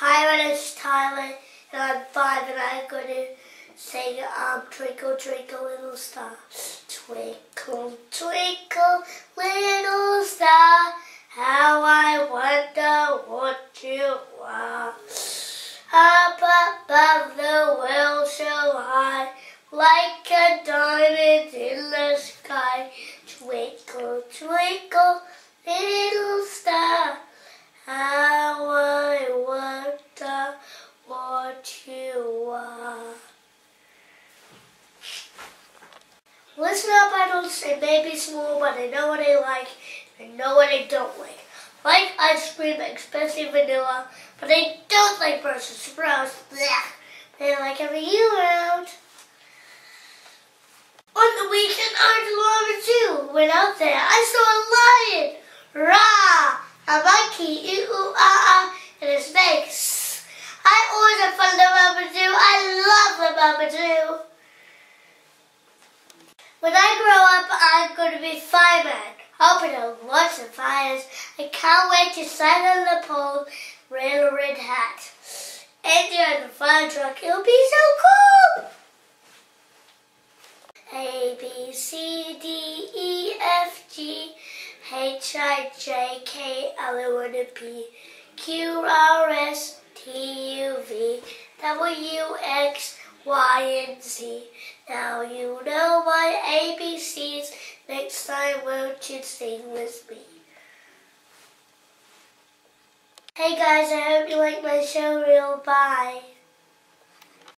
Hi, my name is Tyler, and I'm five, and I'm going to sing um, Twinkle, Twinkle, Little Star. Twinkle, twinkle, little star, how I wonder what you are. Up above the world so high, like a diamond in the sky. Twinkle, twinkle, little star, you are. Listen up, I don't say maybe small, but I know what I like, I know what I don't like. Like ice cream, especially vanilla, but I don't like Brussels sprouts. Blech. But I like having you around. On the weekend, I too. Went out there, I saw a lion. Rah! A monkey, ooh, ah, ah, and a snake. With the Mama I love the Mama when I grow up, I'm going to be fireman, helping on lots of fires. I can't wait to sign on the pole, wear a red hat. And on the fire truck, it'll be so cool! A, B, C, D, E, F, G, H, I, J, K, L, M, N, P, Q, R, S, T, U, V, W, X, Y, and Z. Now you know my ABCs. Next time, won't you sing with me? Hey guys, I hope you like my showreel. Bye.